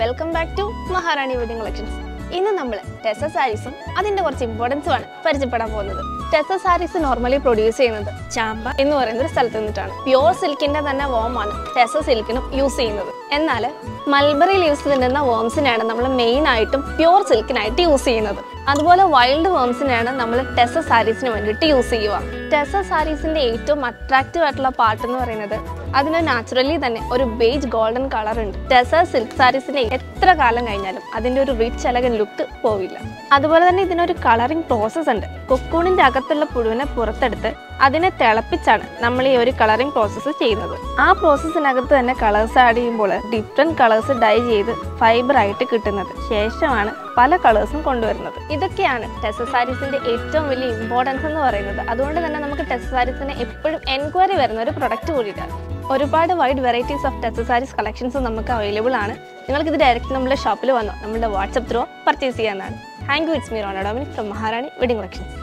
Welcome back to Maharani wedding collections ഇന്ന് നമ്മൾ ടെസ സാരീസും അതിന്റെ കുറച്ച് ഇമ്പോർട്ടൻസുമാണ് പരിചയപ്പെടാൻ പോകുന്നത്. ടെസ സാരീസ് നോർമലി പ്രൊഡ്യൂസ് ചെയ്യുന്നത് ചാമ്പ എന്ന് പറയുന്ന ഒരു സ്ഥലത്ത് നിന്നിട്ടാണ്. പ്യോർ സിൽക്കിന്റെ തന്നെ വോമാണ് ടെസ സിൽക്കിനും യൂസ് ചെയ്യുന്നത്. എന്നാൽ മൽബറി ലീവ്സ് തിന്നുന്ന വോംസിനാണ് നമ്മൾ മെയിൻ ആയിട്ടും പ്യോർ സിൽക്കിനായിട്ട് യൂസ് ചെയ്യുന്നത്. അതുപോലെ വൈൽഡ് വേംസിനെയാണ് നമ്മൾ ടെസ സാരീസിന് വേണ്ടിയിട്ട് യൂസ് ചെയ്യുക. ടെസ സാരീസിന്റെ ഏറ്റവും അട്രാക്റ്റീവ് ആയിട്ടുള്ള പാർട്ട് എന്ന് പറയുന്നത് അതിന് നാച്ചുറലി തന്നെ ഒരു ബേജ് ഗോൾഡൻ കളർ ഉണ്ട്. ടെസ സിൽക്ക് സാരീസിന്റെ എത്ര കാലം കഴിഞ്ഞാലും അതിന്റെ ഒരു റിച്ച് അലകൻ ലുക്ക് പോവില്ല. അതുപോലെ തന്നെ ഇതിനൊരു കളറിംഗ് പ്രോസസ്സ് ഉണ്ട്. കൊക്കൂണിന്റെ അകത്തുള്ള പുഴുവിനെ പുറത്തെടുത്ത് അതിനെ തിളപ്പിച്ചാണ് നമ്മൾ ഈ ഒരു കളറിംഗ് പ്രോസസ്സ് ചെയ്യുന്നത്. ആ പ്രോസസ്സിനകത്ത് തന്നെ കളേഴ്സ് ആഡ് ചെയ്യുമ്പോൾ ഡിഫറെന്റ് കളേഴ്സ് ഡൈ ചെയ്ത് ഫൈബർ ആയിട്ട് കിട്ടുന്നത്. ശേഷമാണ് പല കളേഴ്സും കൊണ്ടുവരുന്നത്. ഇതൊക്കെയാണ് ടെസ്റ്റ് സാരീസിന്റെ ഏറ്റവും വലിയ ഇമ്പോർട്ടൻസ് എന്ന് പറയുന്നത്. അതുകൊണ്ട് തന്നെ നമുക്ക് ടെസ്റ്റ് സാരീസിന് എപ്പോഴും എൻക്വയറി വരുന്ന ഒരു പ്രൊഡക്റ്റ് കൂടിയിട്ടാണ് ഒരുപാട് wide varieties of test saris collections നമുക്ക് അവൈലബിൾ ആണ്. നിങ്ങൾക്കിത് ഡയറക്റ്റ് നമ്മുടെ ഷോപ്പിൽ വന്നോ നമ്മുടെ വാട്സപ്പ് ത്രൂ പർച്ചേസ് ചെയ്യാനാണ്. Thank you it's me Rona Dominic from Maharani wedding collections